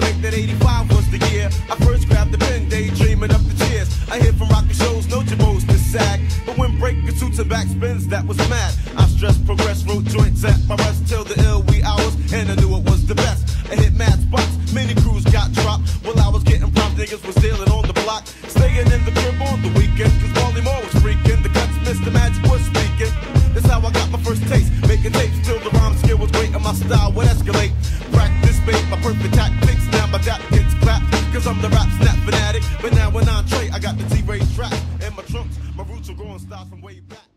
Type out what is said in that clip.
that 85 was the year I first grabbed the pen, daydreaming up the cheers. I hear from rocket shows, no jabos to sack. But when breaking suits and backspins, that was mad. I stressed progress, wrote joints at my rest till the ill wee hours, and I knew it was the best. I hit mad spots, many crews got dropped. While I was getting prompt, niggas was stealin' on the block. Staying in the crib on the weekend, cause Marley Marl was freaking. The cuts, Mr. Magic was speaking. That's how I got my first taste, making tapes till the rhyme skill was great and my my perfect attack picks now, my dap gets clapped. Cause I'm the rap snap fanatic. But now when I trade, I got the T-Ray track And my trunks, my roots are growing style from way back.